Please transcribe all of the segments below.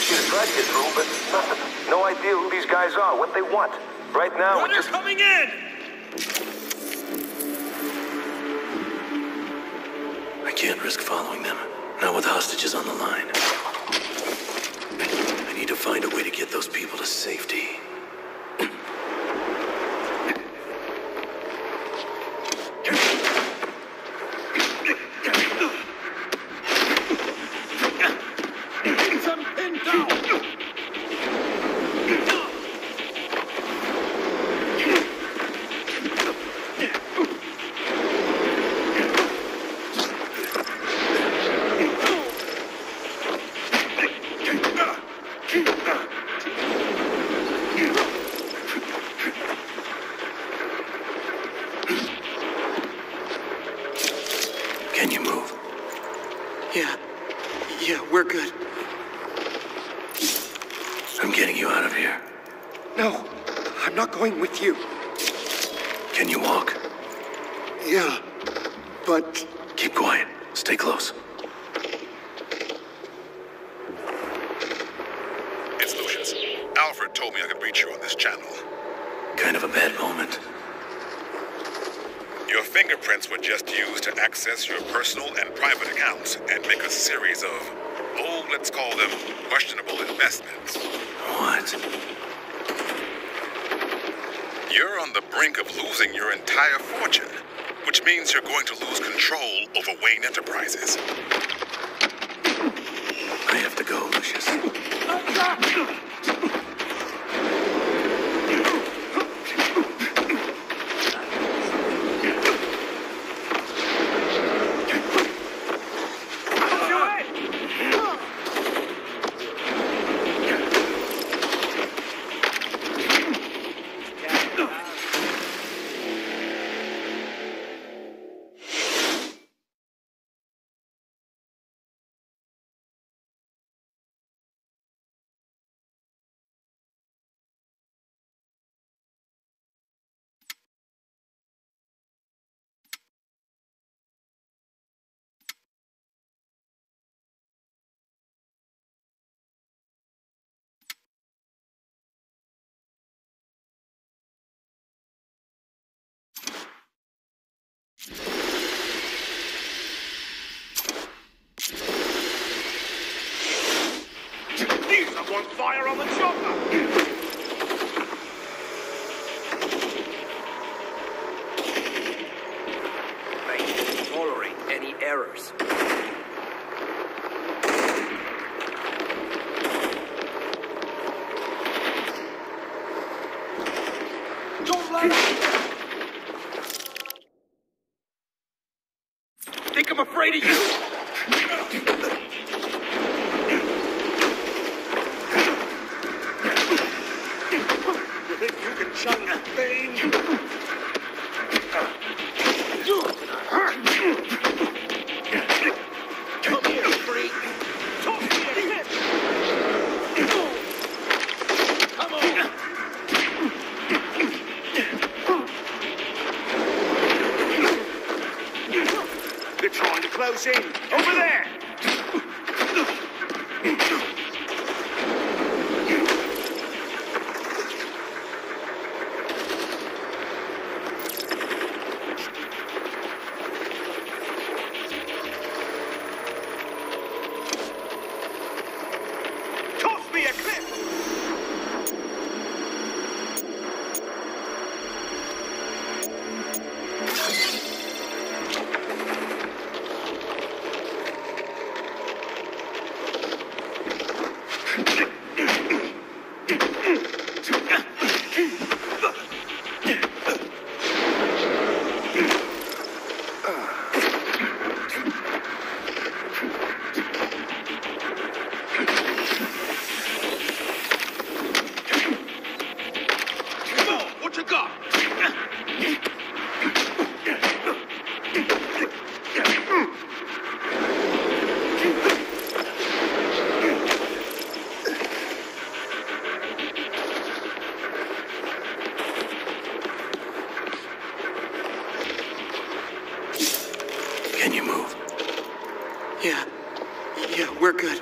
negotiate a try to get through, but nothing. No idea who these guys are, what they want. Right now, we're They're just... coming in! I can't risk following them. Not with hostages on the line. I need to find a way to get those people to safety. We're good. I'm getting you out of here. No, I'm not going with you. Can you walk? Yeah, but Keep quiet. Stay close. It's Lucius. Alfred told me I could reach you on this channel. Kind of a bad moment. Your fingerprints were just used to access your personal and private accounts and make a series of, oh, let's call them questionable investments. What? You're on the brink of losing your entire fortune, which means you're going to lose control over Wayne Enterprises. I have to go, Lucius. These are on fire on the chopper! Tolerate any errors. Don't let Think I'm afraid of you? You think you can chug that thing? Come here, freak! Toss me a kiss! Come on! They're trying to close in! Over there! Can you move? yeah. Yeah, we're good.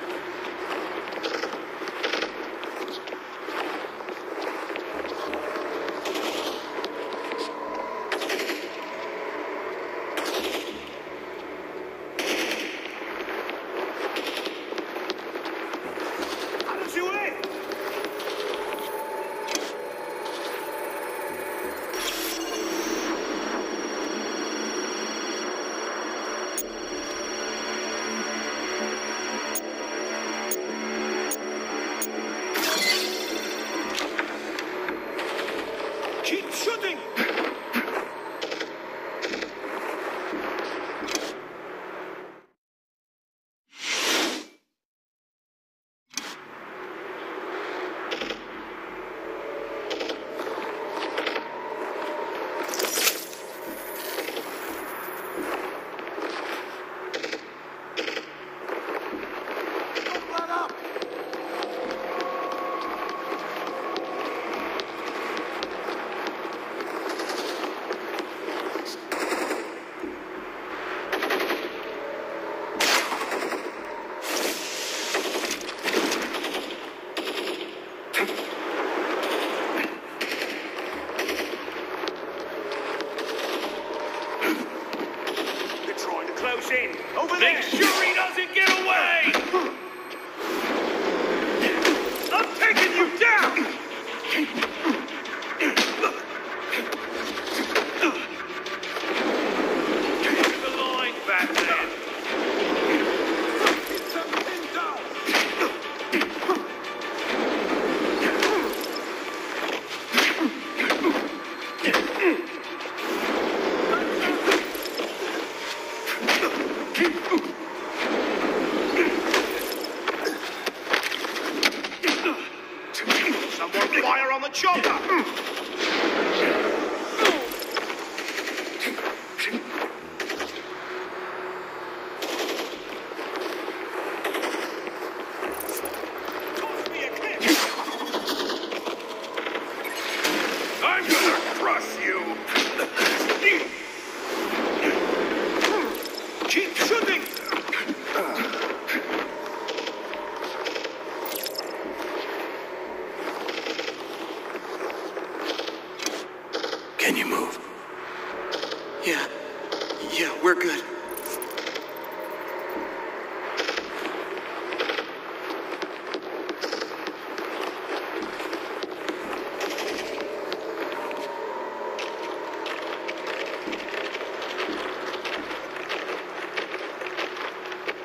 Someone fire on the chopper! Toss me a kick! I'm gonna crush you! Keep shooting! Can you move? Yeah. Yeah, we're good.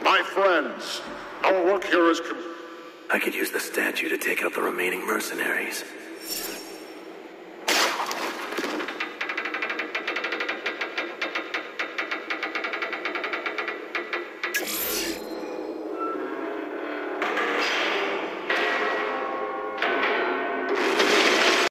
My friends, our work here is com- I could use the statue to take out the remaining mercenaries.